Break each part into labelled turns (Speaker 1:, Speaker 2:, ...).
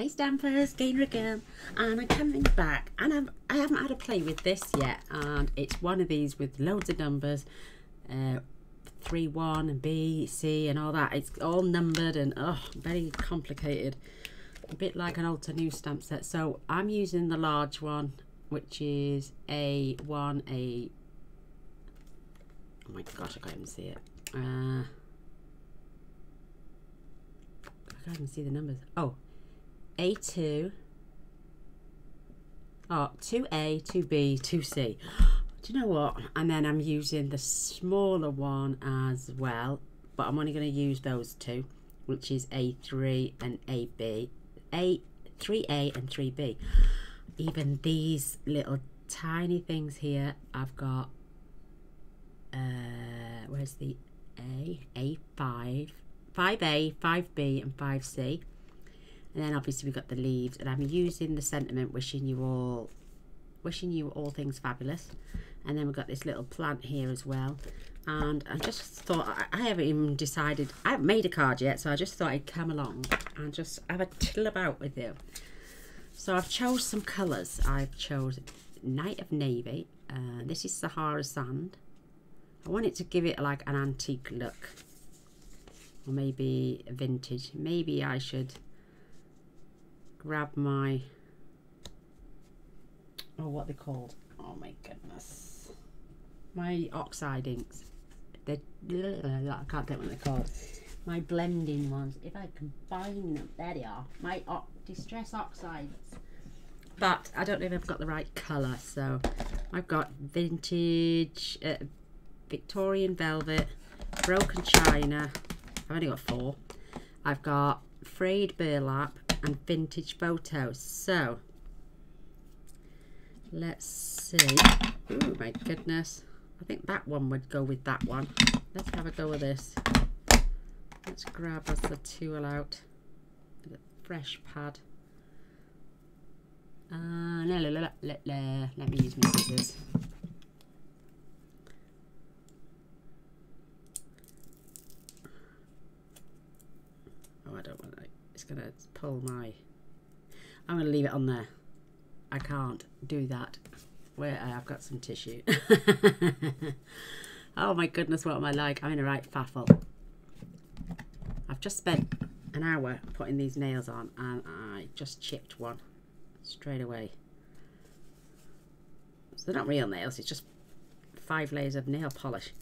Speaker 1: Hey Stampers, Gaynor again, and I'm coming back, and I'm, I haven't had a play with this yet, and it's one of these with loads of numbers, uh, 3, 1, and B, C, and all that. It's all numbered and, oh, very complicated. A bit like an Altenew stamp set. So I'm using the large one, which is A1, A... Oh my gosh, I can't even see it. Uh, I can't even see the numbers. Oh, A2. Oh, 2A, 2B, 2C. Do you know what? And then I'm using the smaller one as well. But I'm only going to use those two, which is A3 and AB. A, 3A and 3B. Even these little tiny things here, I've got, uh, where's the A? A5, 5A, 5B and 5C. And then obviously we've got the leaves and I'm using the sentiment wishing you all wishing you all things fabulous. And then we've got this little plant here as well. And I just thought, I, haven't even decided, I haven't made a card yet, so I just thought I'd come along and just have a tittle about with you. So I've chose some colours. I've chose Night of Navy. Uh, this is Sahara Sand. I want it to give it like an antique look. Or maybe vintage. Maybe I should grab my oh what they called? Oh my goodness. my oxide inks. They're, I can't think what they're called. My blending ones. If I combine them there they are. My distress oxides. But I don't know if I've got the right colour so I've got vintage uh, Victorian velvet broken china. I've only got four. I've got frayed burlap and vintage photos. So let's see. Oh my goodness. I think that one would go with that one. Let's have a go with this. Let's grab us the tool out. The fresh pad. Uh. Let me use my scissors. Oh, I don't want to pull my... I'm to leave it on there. I can't do that. Where uh, I've got some tissue. oh my goodness, what am I like? I'm in a right faffle. I've just spent an hour putting these nails on and I just chipped one straight away. So they're not real nails, it's just five layers of nail polish.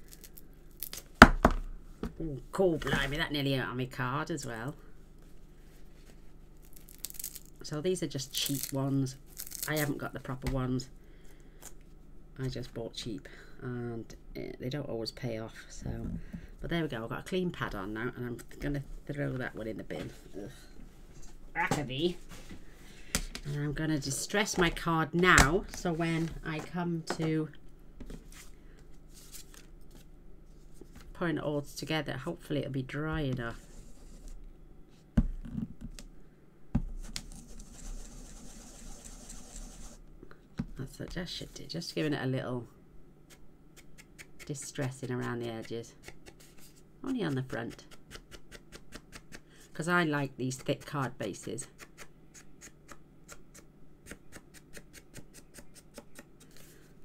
Speaker 1: Ooh, cool, blimey, that nearly out on my card as well. So these are just cheap ones. I haven't got the proper ones. I just bought cheap and eh, they don't always pay off. So, But there we go. I've got a clean pad on now and I'm going to throw that one in the bin. Ugh. And I'm going to distress my card now. So when I come to putting it all together, hopefully it'll be dry enough. What just. Just giving it a little distressing around the edges. Only on the front. Because I like these thick card bases.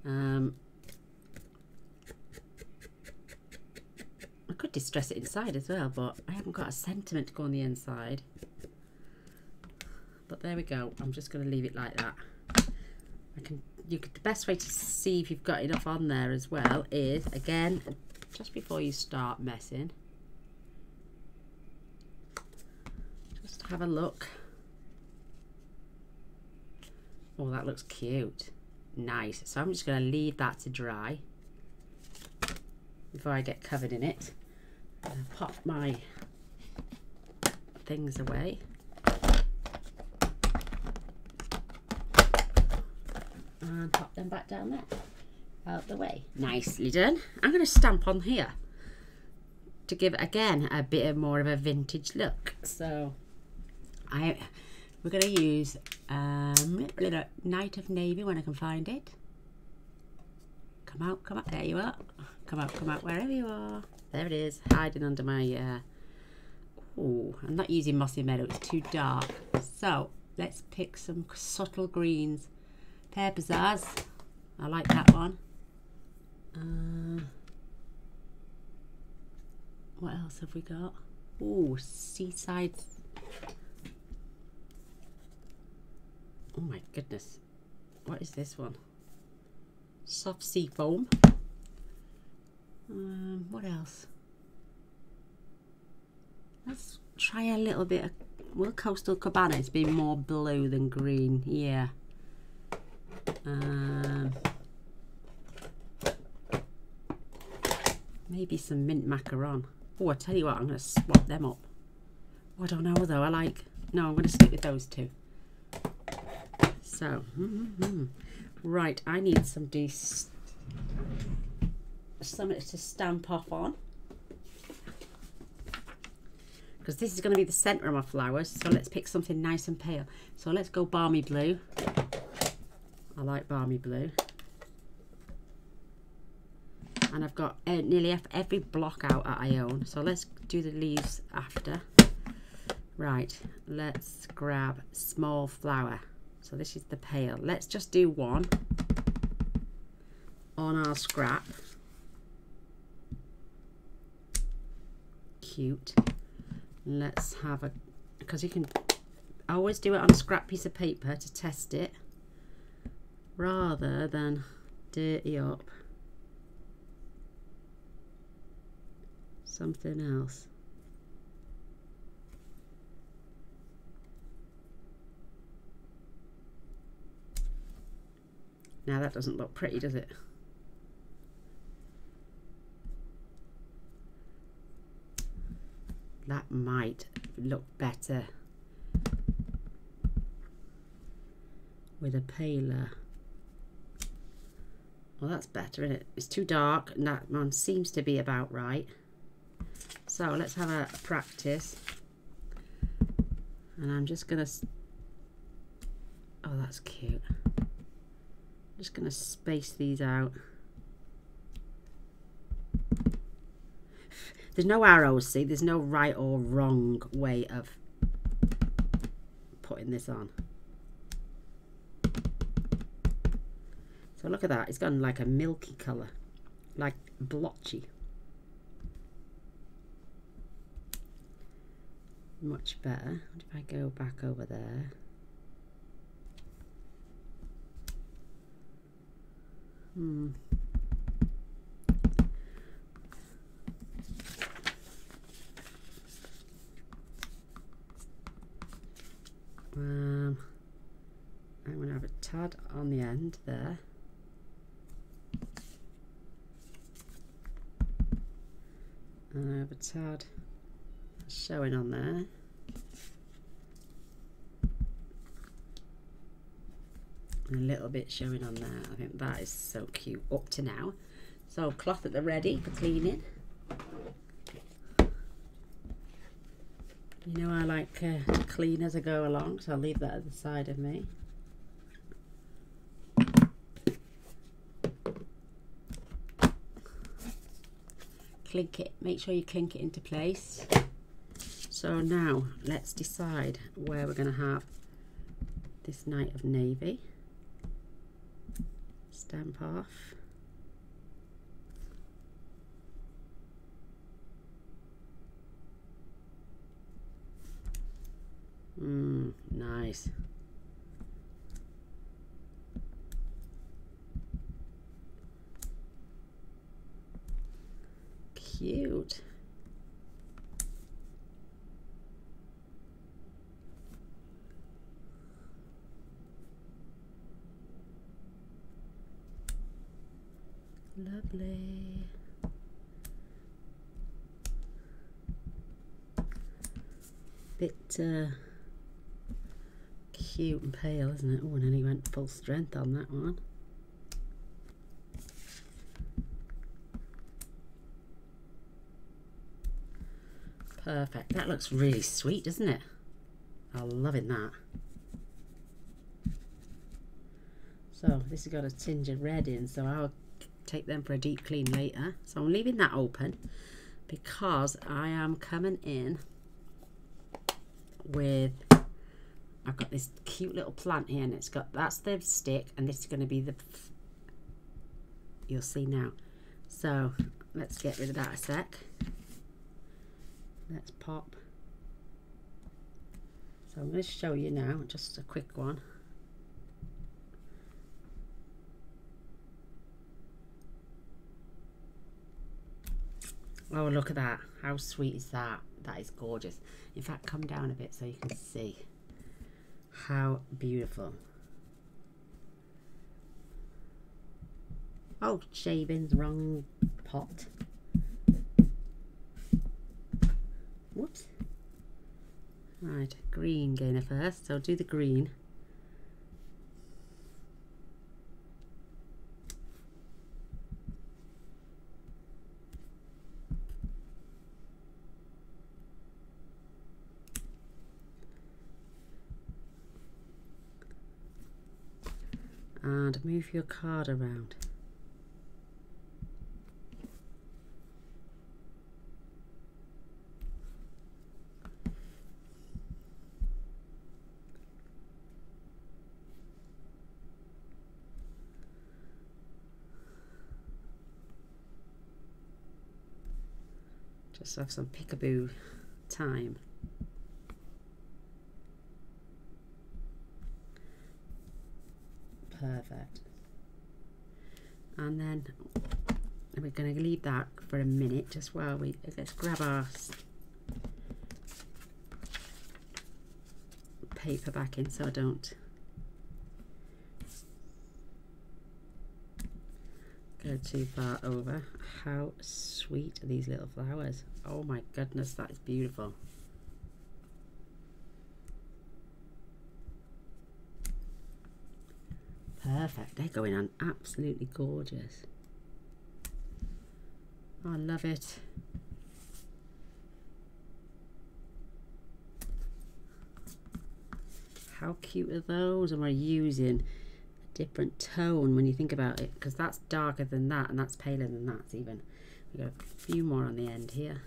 Speaker 1: Um, I could distress it inside as well, but I haven't got a sentiment to go on the inside. But there we go. I'm just going to leave it like that. I can you could, the best way to see if you've got enough on there as well is again just before you start messing just have a look. Oh that looks cute. Nice. So I'm just going to leave that to dry before I get covered in it. Pop my things away and pop them back down there. Out the way. Nicely done. I'm going to stamp on here to give it again a bit more of a vintage look. So I we're going to use um, Night of Navy when I can find it. Come out come out there you are. Come out come out wherever you are. There it is hiding under my uh, oh I'm not using Mossy Meadow it's too dark. So let's pick some subtle greens. Pear Pizzazz, I like that one. Uh, what else have we got? Oh, Seaside. Oh my goodness. What is this one? Soft sea foam. Um, what else? Let's try a little bit of well coastal cabana it's been more blue than green yeah um, maybe some mint macaron. Oh I tell you what I'm going to swap them up. Oh, I don't know though I like no I'm going to stick with those two. So mm -hmm. right I need some de something to stamp off on. Because this is going to be the centre of my flowers so let's pick something nice and pale. So let's go balmy blue I like balmy blue. And I've got uh, nearly every block out that I own. So let's do the leaves after. Right let's grab small flower. So this is the pale. Let's just do one on our scrap. Cute. Let's have a because you can always do it on a scrap piece of paper to test it rather than dirty up something else. Now that doesn't look pretty does it? That might look better with a paler well that's better isn't it? It's too dark and that one seems to be about right. So let's have a practice. And I'm just gonna oh that's cute. I'm just gonna space these out. There's no arrows, see? There's no right or wrong way of putting this on. So look at that. It's gone like a milky colour. Like blotchy. Much better. What if I go back over there? Hmm. Um, I'm going to have a tad on the end there. A tad showing on there. A little bit showing on there. I think that is so cute up to now. So cloth at the ready for cleaning. You know I like uh, to clean as I go along, so I'll leave that at the side of me. Clink it, make sure you clink it into place. So now let's decide where we're going to have this Night of Navy. Stamp off. Mmm, nice. Cute. Lovely. Bit uh, cute and pale, isn't it? Oh, and then he went full strength on that one. Perfect. That looks really sweet, doesn't it? I'm loving that. So this has got a tinge of red in, so I'll take them for a deep clean later. So I'm leaving that open because I am coming in with I've got this cute little plant here and it's got, that's the stick and this is going to be the, you'll see now. So let's get rid of that a sec. Let's pop. So I'm going to show you now, just a quick one. Oh, look at that. How sweet is that? That is gorgeous. In fact, come down a bit so you can see how beautiful. Oh, shavings, wrong pot. Whoops. Right, green gainer first. So do the green. and move your card around. Just have some peekaboo time. perfect and then we're going to leave that for a minute just while we let's grab our paper back in so I don't too far over how sweet are these little flowers oh my goodness that is beautiful perfect. They're going on absolutely gorgeous. I love it. How cute are those? And we're using different tone when you think about it because that's darker than that and that's paler than that even. We've got a few more on the end here.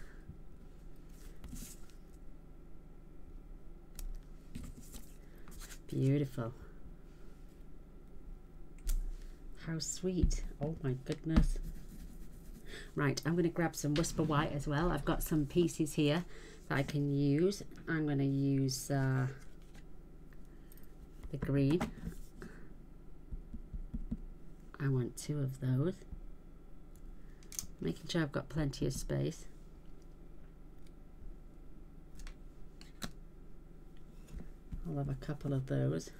Speaker 1: Beautiful. How sweet. Oh my goodness. Right, I'm going to grab some Whisper White as well. I've got some pieces here that I can use. I'm going to use uh, the green. I want two of those. Making sure I've got plenty of space. I'll have a couple of those.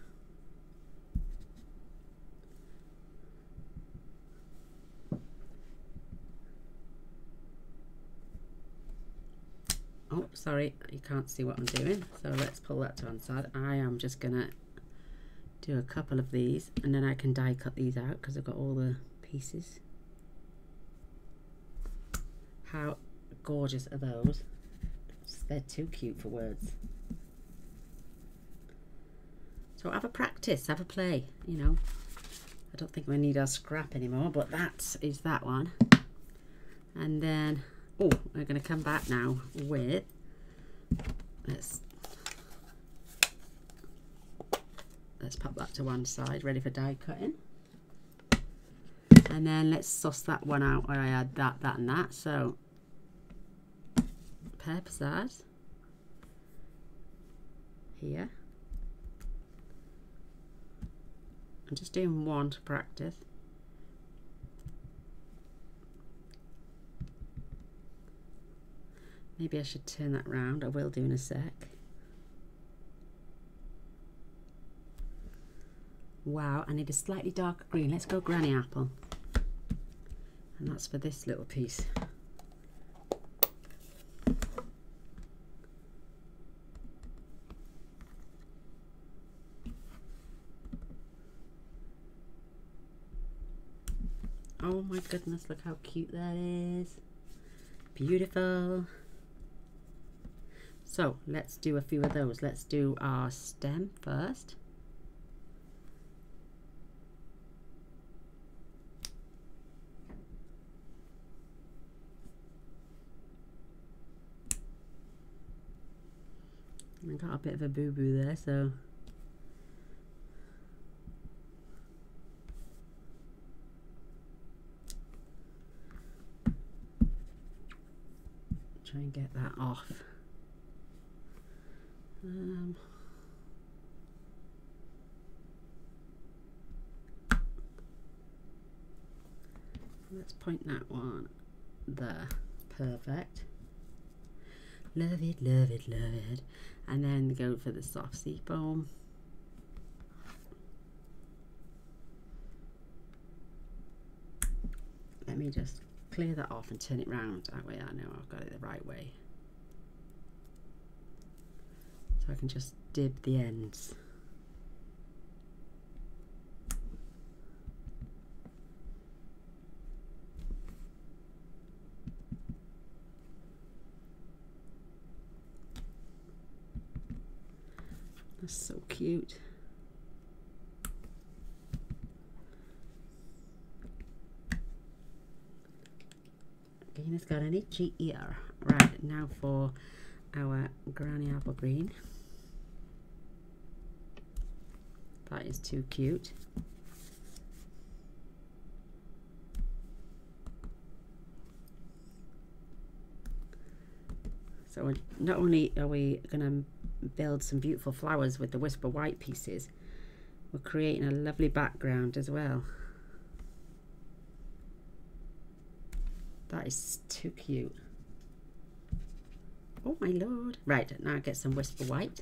Speaker 1: oh sorry you can't see what I'm doing so let's pull that to one side I am just gonna do a couple of these and then I can die cut these out because I've got all the pieces. How gorgeous are those? They're too cute for words. So have a practice have a play you know. I don't think we need our scrap anymore but that is that one. And then oh we're going to come back now with let's let's pop that to one side ready for die cutting. And then let's suss that one out where I add that that and that. So purple size here. I'm just doing one to practice. Maybe I should turn that round. I will do in a sec. Wow, I need a slightly darker green. Let's go granny apple. And that's for this little piece. Oh my goodness, look how cute that is. Beautiful. So let's do a few of those. Let's do our stem first. got a bit of a boo-boo there, so try and get that off. Um, let's point that one there. Perfect. Love it, love it, love it. And then go for the soft sea foam. Let me just clear that off and turn it round. That way I know I've got it the right way. So I can just dib the ends. That's so cute. Gina's got an itchy ear. Right, now for our granny apple green. That is too cute. So not only are we going to build some beautiful flowers with the Whisper White pieces, we're creating a lovely background as well. That is too cute. Oh my lord. Right, now get some Whisper White.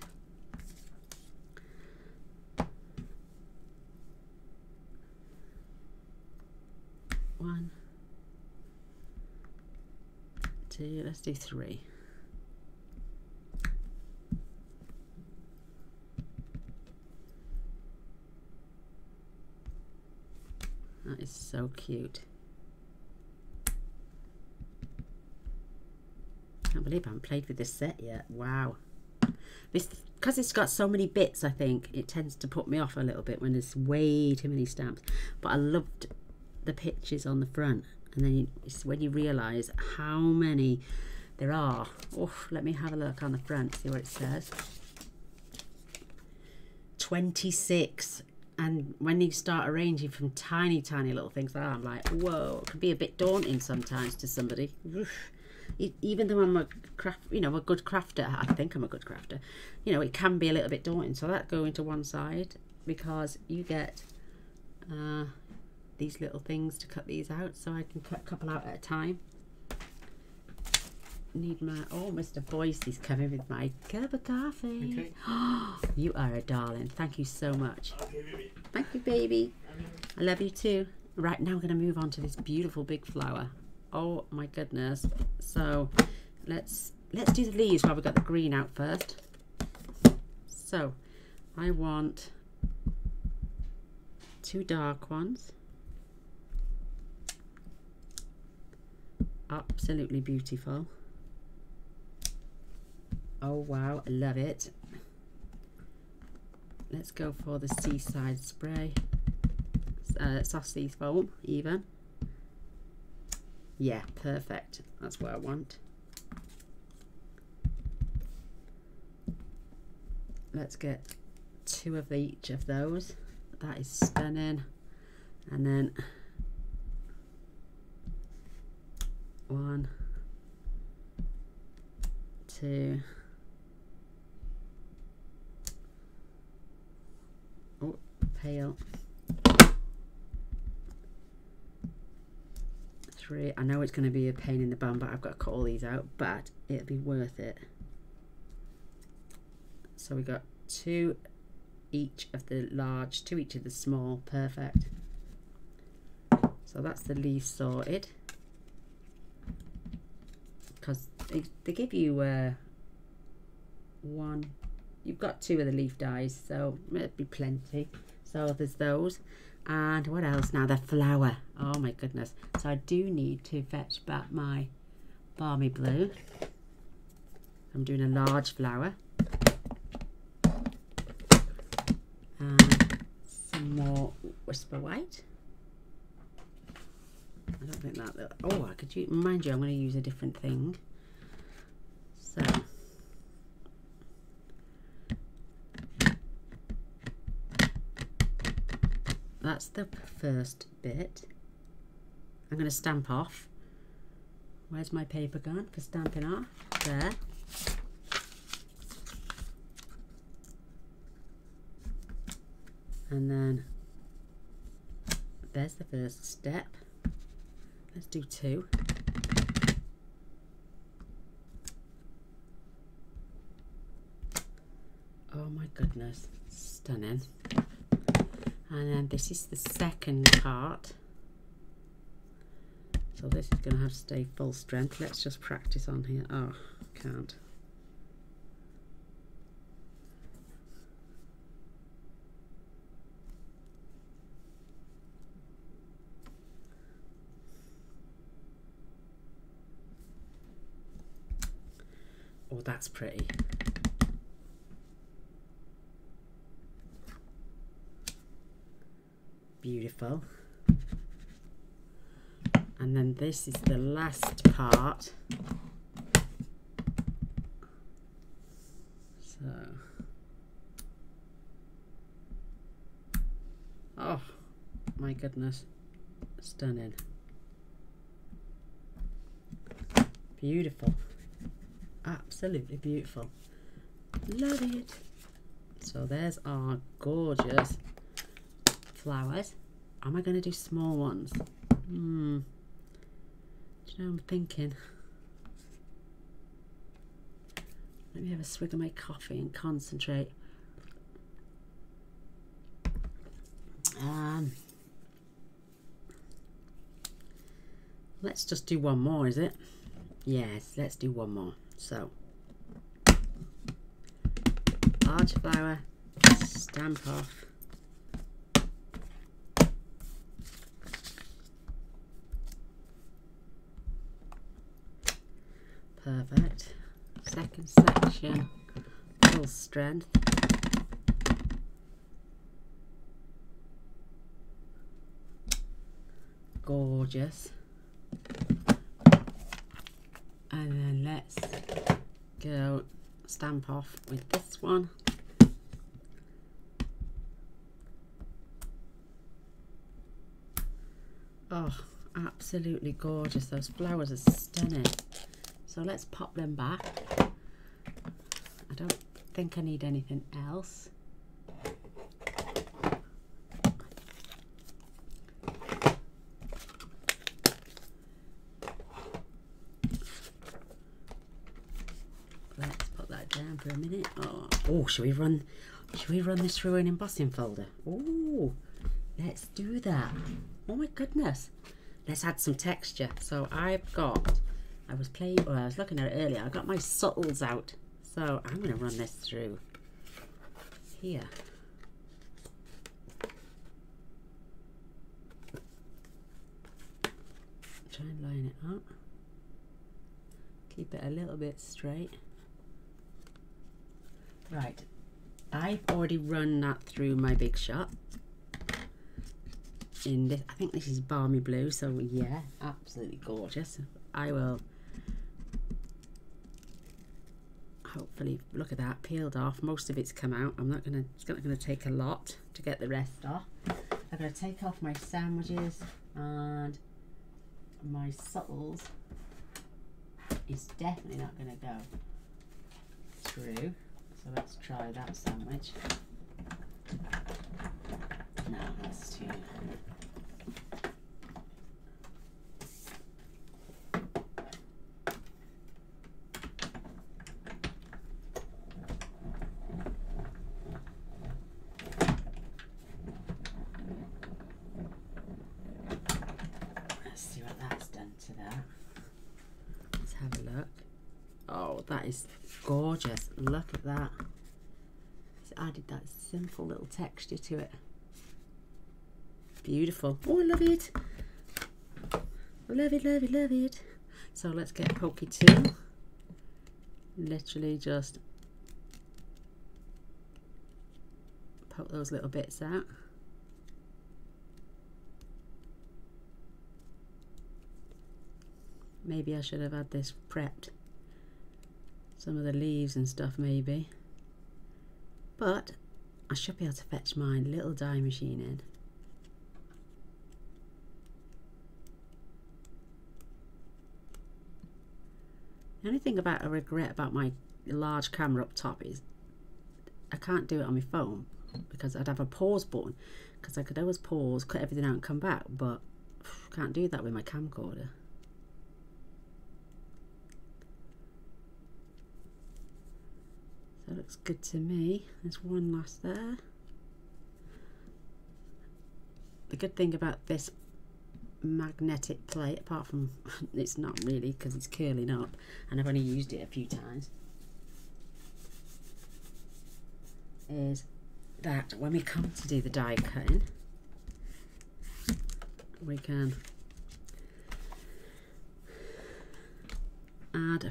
Speaker 1: One, two, let's do three. That is so cute. can't believe I haven't played with this set yet. Wow. This because it's got so many bits, I think it tends to put me off a little bit when there's way too many stamps. But I loved the pictures on the front, and then it's when you realise how many there are. Oh, let me have a look on the front, see what it says. 26 and when you start arranging from tiny tiny little things like that i'm like whoa it can be a bit daunting sometimes to somebody even though I'm a craft, you know, a good crafter, I think I'm a good crafter, you know, it can be a little bit daunting. So that going to one side because you get uh, these little things to cut these out. So I can cut a couple out at a time. Need my, oh, Mr. Boyce is coming with my cup of coffee. Okay. you are a darling. Thank you so much. Okay, Thank you, baby. I love you too. Right, now we're going to move on to this beautiful big flower oh my goodness so let's let's do the leaves while we've got the green out first so I want two dark ones absolutely beautiful oh wow I love it let's go for the seaside spray uh, sea foam even yeah, perfect. That's what I want. Let's get two of each of those. That is stunning. And then one, two, pale. three. I know it's going to be a pain in the bum, but I've got to cut all these out, but it'll be worth it. So we got two each of the large, two each of the small, perfect. So that's the leaf sorted. Because they, they give you uh, one, you've got two of the leaf dies, so it'll be plenty. So there's those. And what else now? The flower. Oh my goodness. So I do need to fetch back my balmy blue. I'm doing a large flower. And some more whisper white. I don't think that, oh, I could mind you, I'm going to use a different thing. So, that's the first bit. I'm going to stamp off Where's my paper gone for stamping off? There. And then there's the first step. Let's do two. Oh my goodness, stunning. And then this is the second part. So this is going to have to stay full strength. Let's just practice on here. Oh, can't. Oh, that's pretty. Beautiful. And then this is the last part. So, oh my goodness, stunning. Beautiful. Absolutely beautiful. Love it. So there's our gorgeous flowers. Am I going to do small ones? Hmm. Do you know I'm thinking? Let me have a swig of my coffee and concentrate. Um, let's just do one more, is it? Yes, let's do one more. So, large flower, stamp off. Perfect. Second section, full strength. Gorgeous. And then let's go stamp off with this one. Oh, absolutely gorgeous. Those flowers are stunning. So let's pop them back. I don't think I need anything else. Let's put that down for a minute. Oh, oh should we run should we run this through an embossing folder? Oh, let's do that. Oh my goodness. Let's add some texture. So I've got I was playing, well, I was looking at it earlier. I got my subtles out. So I'm going to run this through here. Try and line it up. Keep it a little bit straight. Right, I've already run that through my big shot. In this, I think this is balmy blue, so yeah, absolutely gorgeous. I will hopefully look at that peeled off. Most of it's come out. I'm not gonna it's not gonna take a lot to get the rest off. I'm gonna take off my sandwiches and my subtles is definitely not gonna go through. So let's try that sandwich. No that's too that is gorgeous. Look at that. It's added that simple little texture to it. Beautiful. Oh, I love it. Love it, love it, love it. So let's get Pokey 2. Literally just poke those little bits out. Maybe I should have had this prepped some of the leaves and stuff maybe but I should be able to fetch my little die machine in The only thing about I regret about my large camera up top is I can't do it on my phone because I'd have a pause button because I could always pause, cut everything out and come back, but can't do that with my camcorder. Looks good to me. There's one last there. The good thing about this magnetic plate, apart from it's not really because it's curling up and I've only used it a few times, is that when we come to do the die cutting, we can add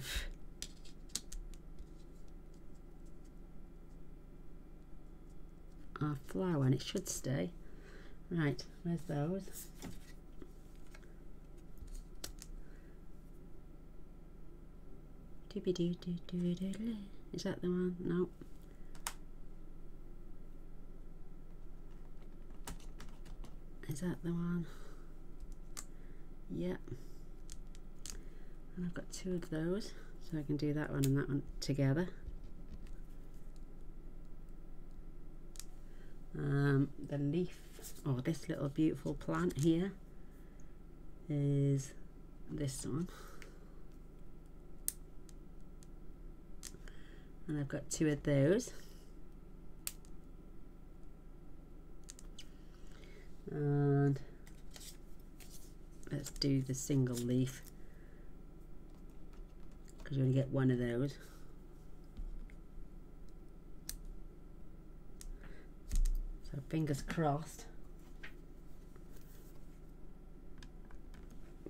Speaker 1: our flower and it should stay. Right, where's those? Is that the one? No. Is that the one? Yep. And I've got two of those, so I can do that one and that one together. Um, the leaf, or this little beautiful plant here, is this one. And I've got two of those. And let's do the single leaf because you only get one of those. Fingers crossed.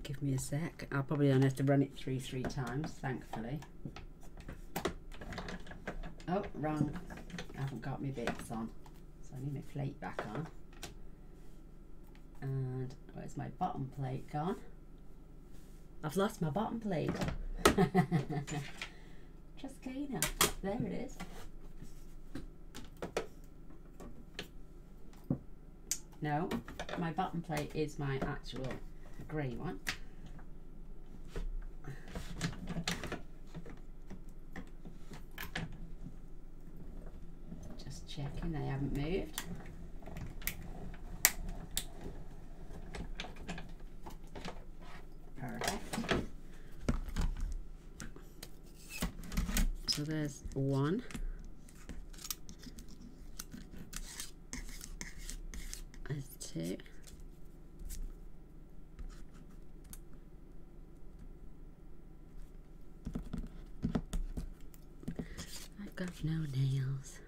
Speaker 1: Give me a sec. I'll probably only have to run it through three times, thankfully. Oh, wrong. I haven't got my bits on. So I need my plate back on. And where's my bottom plate gone? I've lost my bottom plate. Trescana. There it is. No, my bottom plate is my actual grey one. Just checking they haven't moved. Perfect. so there's one two I've got no nails.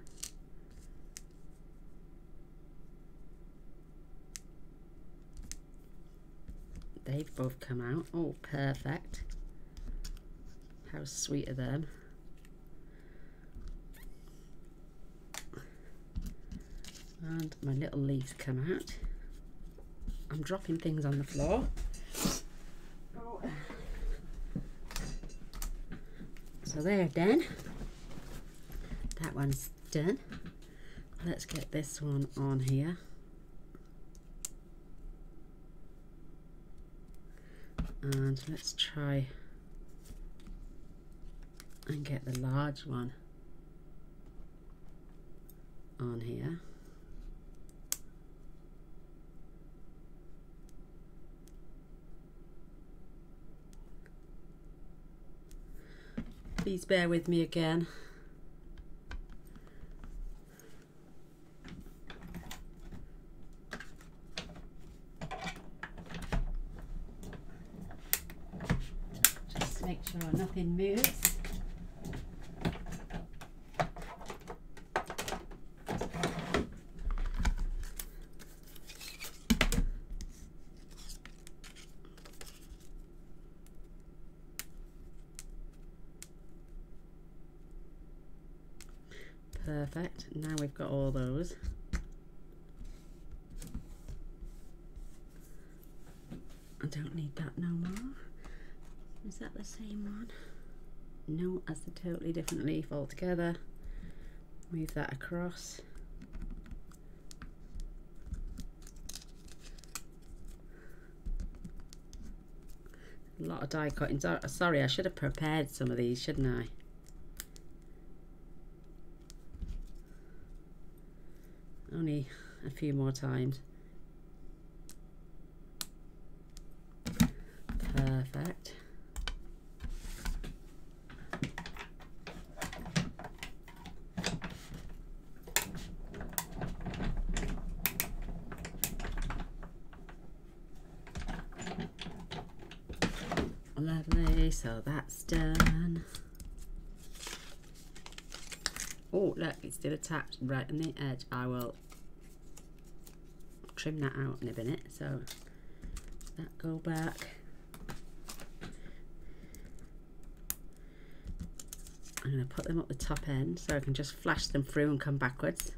Speaker 1: They've both come out. Oh perfect. How sweet of them. And my little leaves come out. I'm dropping things on the floor. So they're done. That one's done. Let's get this one on here. And let's try and get the large one on here. Please bear with me again. Just make sure nothing moves. Perfect. Now we've got all those. I don't that no more. Is that the same one? No, that's a totally different leaf altogether. Move that across. A lot of die cutting. Sorry, I should have prepared some of these, shouldn't I? Only a few more times. Perfect. Lovely, so that's done. Oh, look, it's still attached right on the edge. I will trim that out in a minute. So that go back. Going to put them up the top end so I can just flash them through and come backwards.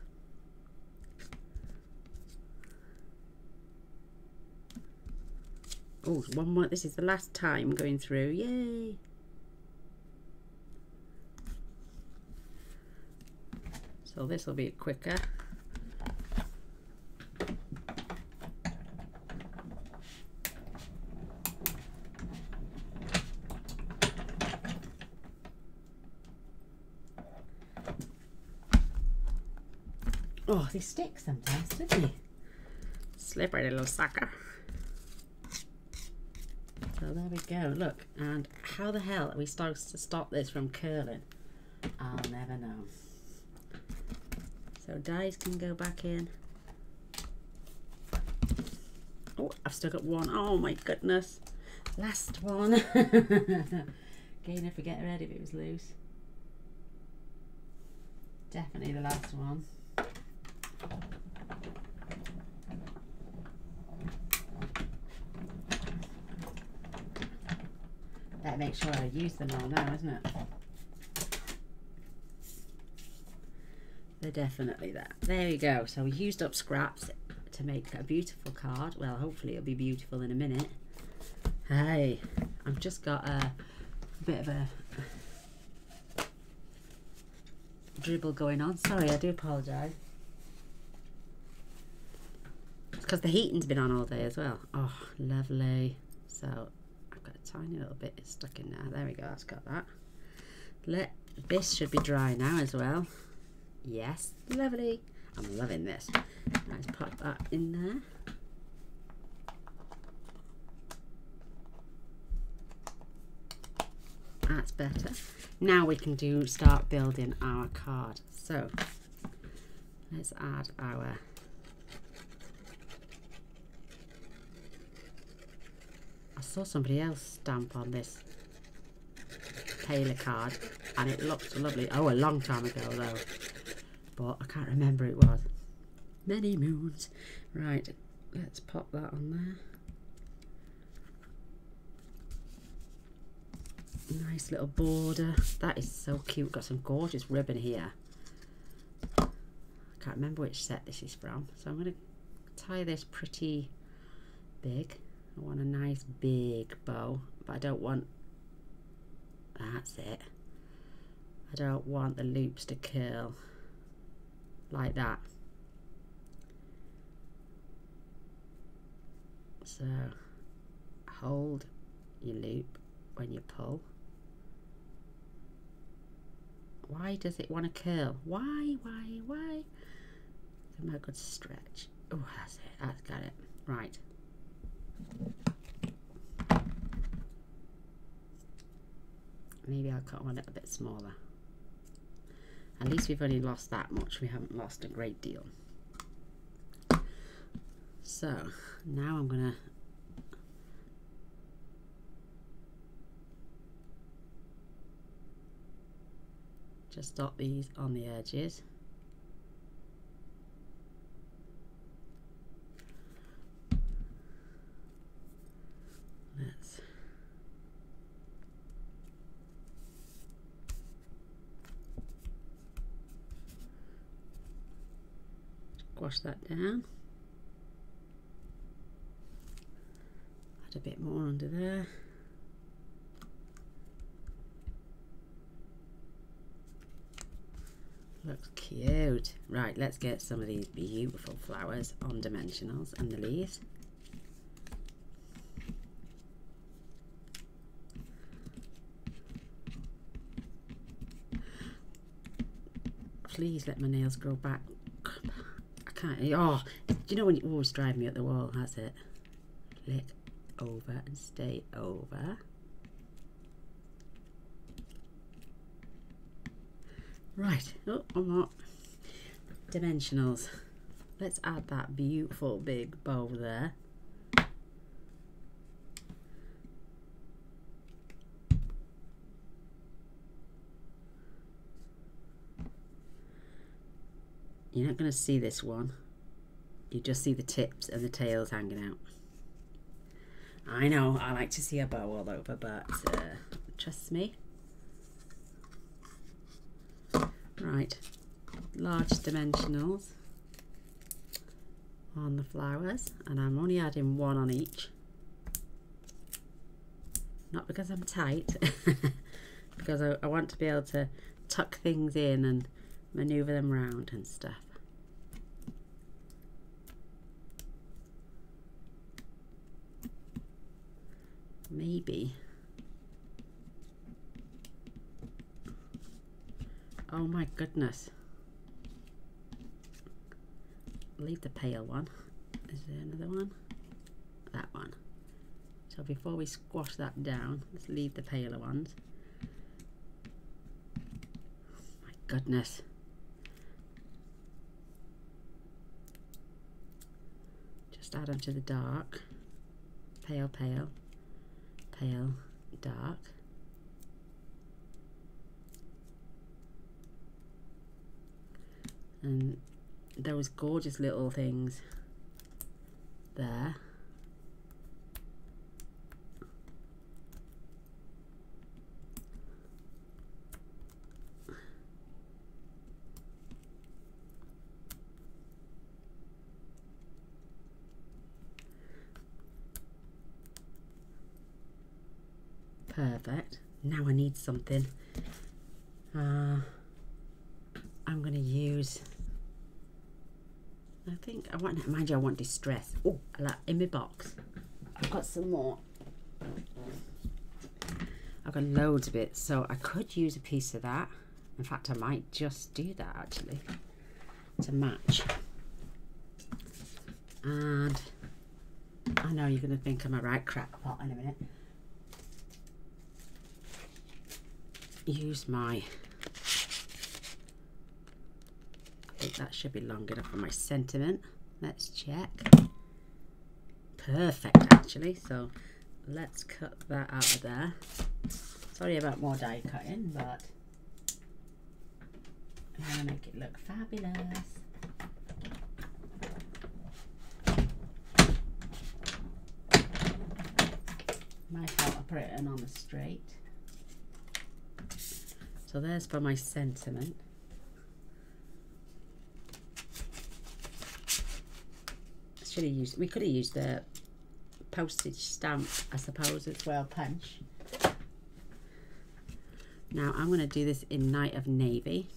Speaker 1: Oh, one more. This is the last time going through. Yay! So this will be quicker. Stick sometimes, don't they? Slippery little sucker. So there we go, look. And how the hell are we supposed to stop this from curling? I'll never know. So dies can go back in. Oh, I've still got one. Oh my goodness. Last one. Again, I forget red if it was loose. Definitely the last one. Better make sure I use them all now, isn't it? They're definitely there. There we go. So we used up scraps to make a beautiful card. Well, hopefully it'll be beautiful in a minute. Hey, I've just got a bit of a dribble going on. Sorry, I do apologise. It's because the heating's been on all day as well. Oh, lovely. So I've got a tiny little bit stuck in there. There we go, that's got that. Let This should be dry now as well. Yes, lovely. I'm loving this. Let's pop that in there. That's better. Now we can do start building our card. So let's add our I saw somebody else stamp on this tailor card and it looked lovely. Oh, a long time ago though but I can't remember it was. Many moons. Right, let's pop that on there. Nice little border. That is so cute. Got some gorgeous ribbon here. I can't remember which set this is from. So I'm going to tie this pretty big. I want a nice big bow, but I don't want... That's it. I don't want the loops to curl like that. So hold your loop when you pull. Why does it want to curl? Why, why, why? Give a good stretch. Oh, that's it. That's got it. Right. Maybe I'll cut one a bit smaller. At least we've only lost that much. We haven't lost a great deal. So now I'm going to just dot these on the edges. squash that down. Add a bit more under there. Looks cute. Right, let's get some of these beautiful flowers on dimensionals and the leaves. Please let my nails grow back can't. Oh, do you know when you always drive me at the wall? Has it? Lick over and stay over. Right. Oh, I'm not. Dimensionals. Let's add that beautiful big bow there. You're not going to see this one. You just see the tips and the tails hanging out. I know, I like to see a bow all over, but uh, trust me. Right, large dimensionals on the flowers and I'm only adding one on each. Not because I'm tight, because I, I want to be able to tuck things in and maneuver them around and stuff. Maybe. Oh my goodness. Leave the pale one. Is there another one? That one. So before we squash that down, let's leave the paler ones. Oh my goodness. Just add them to the dark. Pale, pale pale, dark. And those gorgeous little things there. perfect. Something. Uh, I'm going to use, I think, I want, mind you, I want distress. Oh, I in my box. I've got some more. I've got loads of it, so I could use a piece of that. In fact, I might just do that actually to match. And I know you're going to think I'm a right crackpot in a minute. Use my I think that should be long enough for my sentiment. Let's check. Perfect actually. So let's cut that out of there. Sorry about more die cutting but I want to make it look fabulous. My fault I put it in on the straight so there's for my sentiment. Should have used, we could have used the postage stamp, I suppose, as well, punch. Now I'm going to do this in Night of Navy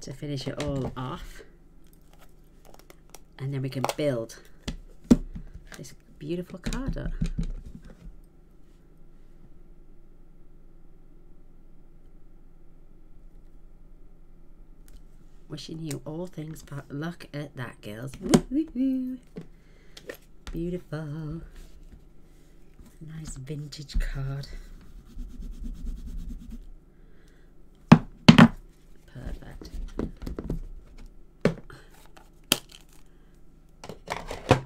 Speaker 1: to finish it all off. And then we can build this beautiful card up. Wishing you all things but look at that, girls. Beautiful. Nice vintage card. Perfect.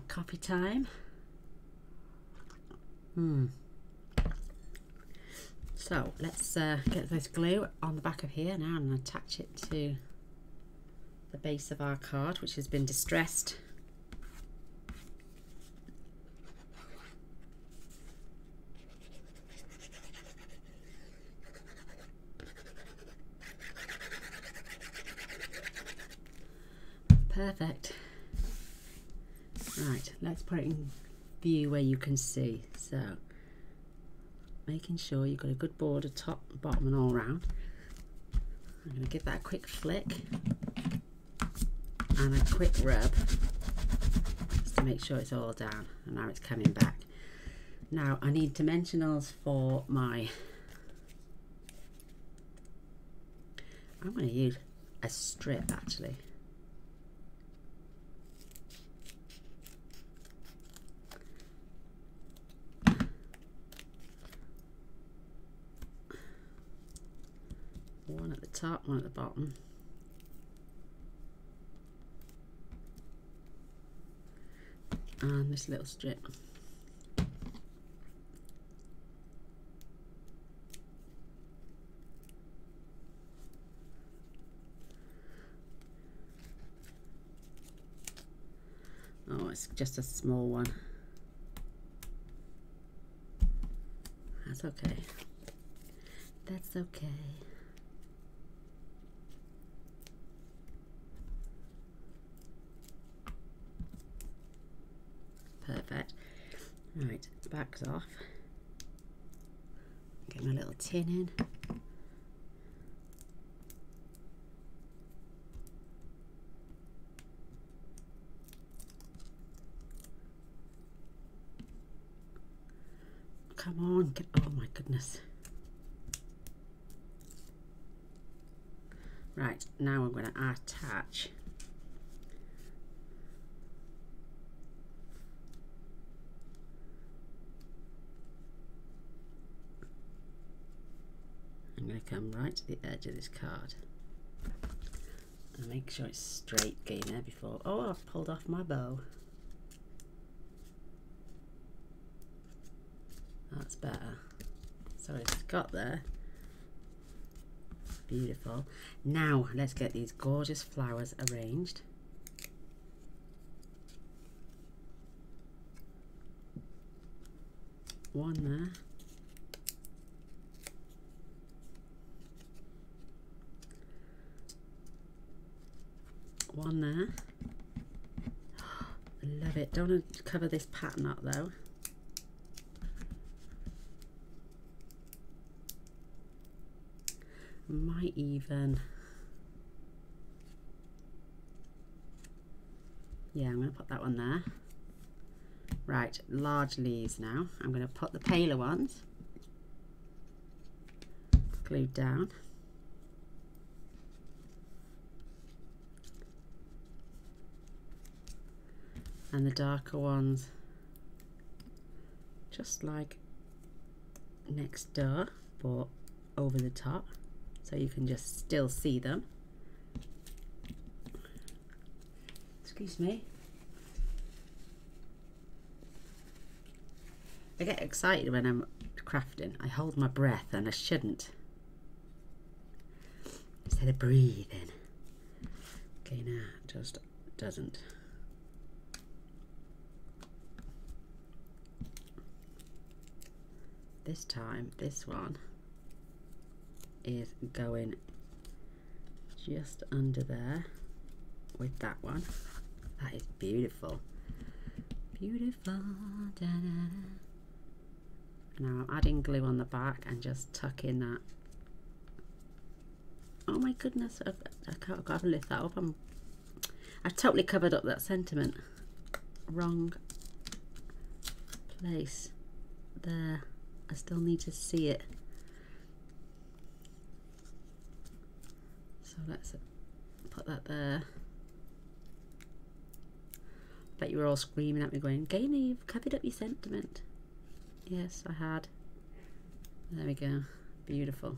Speaker 1: Coffee time. Hmm. So let's uh, get this glue on the back of here now and attach it to the base of our card which has been distressed. Perfect. Right let's put it in view where you can see. So making sure you've got a good border top bottom and all round. I'm going to give that a quick flick and a quick rub just to make sure it's all down and now it's coming back now I need dimensionals for my I'm going to use a strip actually. One at the top, one at the bottom. And this little strip. Oh, it's just a small one. That's okay. That's okay. Perfect. Back's off. Get my little tin in. Come on, get, oh my goodness. Right, now I'm going to attach I'm going to come right to the edge of this card. And make sure it's straight getting there before. Oh I've pulled off my bow. That's better. So it's got there. Beautiful. Now let's get these gorgeous flowers arranged. One there one there. Love it. Don't want to cover this pattern up though. Might even. Yeah I'm to put that one there. Right large leaves now. I'm going to put the paler ones. Glued down and the darker ones just like next door but over the top so you can just still see them. Excuse me. I get excited when I'm crafting. I hold my breath and I shouldn't. Instead of breathing. Okay, now just doesn't. This time, this one is going just under there with that one. That is beautiful. Beautiful. Da -da -da. Now I'm adding glue on the back and just tuck in that. Oh my goodness, I've, can't, I've got to lift that up. I'm, I've totally covered up that sentiment. Wrong place. There. I still need to see it. So let's put that there. Bet you were all screaming at me going, Gaynor, you've covered up your sentiment. Yes, I had. There we go. Beautiful.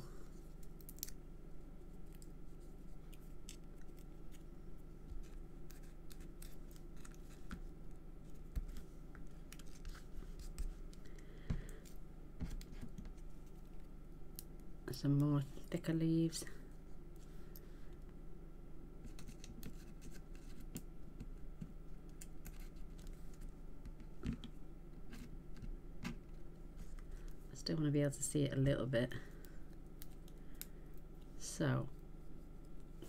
Speaker 1: Some more thicker leaves. I still want to be able to see it a little bit. So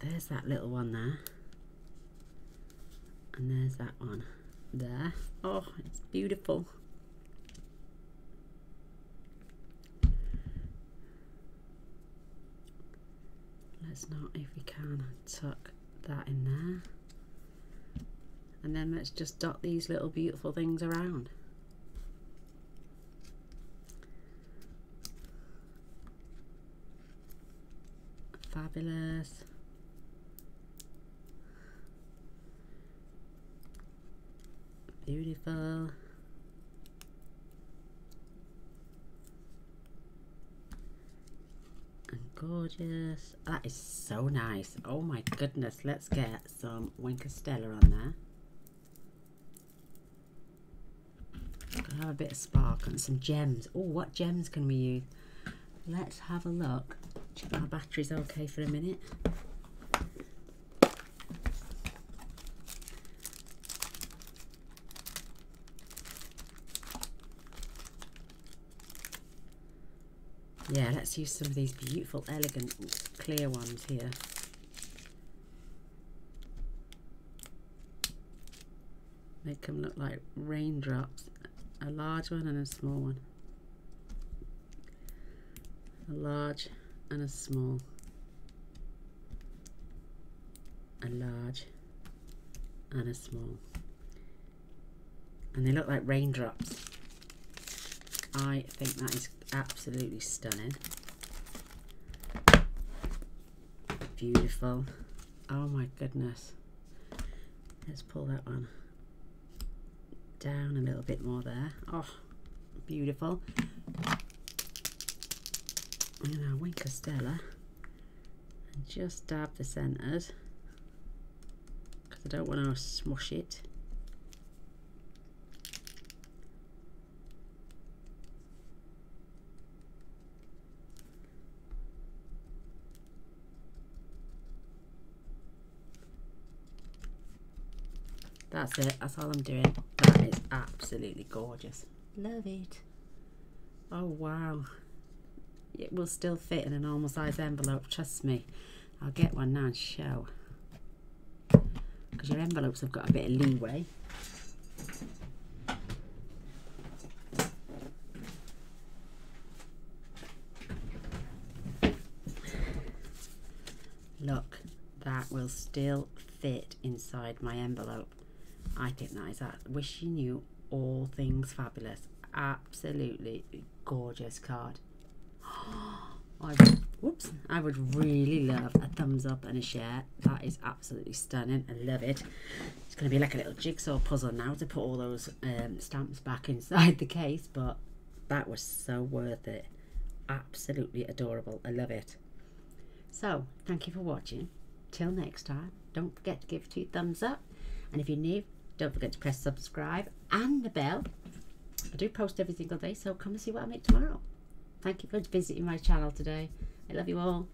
Speaker 1: there's that little one there. And there's that one there. Oh, it's beautiful. Not, if we can, tuck that in there. And then let's just dot these little beautiful things around. Fabulous. Beautiful. Gorgeous. That is so nice. Oh my goodness. Let's get some Wink of Stella on there. Gotta have a bit of spark and some gems. Oh, what gems can we use? Let's have a look. Check our battery's okay for a minute. Yeah, use some of these beautiful, elegant, clear ones here. Make them look like raindrops. A large one and a small one. A large and a small. A large and a small. And they look like raindrops. I think that is absolutely stunning. Beautiful. Oh my goodness. Let's pull that one down a little bit more there. Oh, beautiful. And our Wink of Stella. And just dab the centres. Because I don't want to smush it. That's it. That's all I'm doing. That is absolutely gorgeous. Love it. Oh, wow. It will still fit in a normal size envelope. Trust me. I'll get one now and show. Because your envelopes have got a bit of leeway. Look, that will still fit inside my envelope. I think that is that. Wishing you knew all things fabulous. Absolutely gorgeous card. I would, whoops, I would really love a thumbs up and a share. That is absolutely stunning. I love it. It's going to be like a little jigsaw puzzle now to put all those um, stamps back inside the case, but that was so worth it. Absolutely adorable. I love it. So, thank you for watching. Till next time, don't forget to give two thumbs up. And if you're new, don't forget to press subscribe and the bell. I do post every single day, so come and see what I make tomorrow. Thank you for visiting my channel today. I love you all.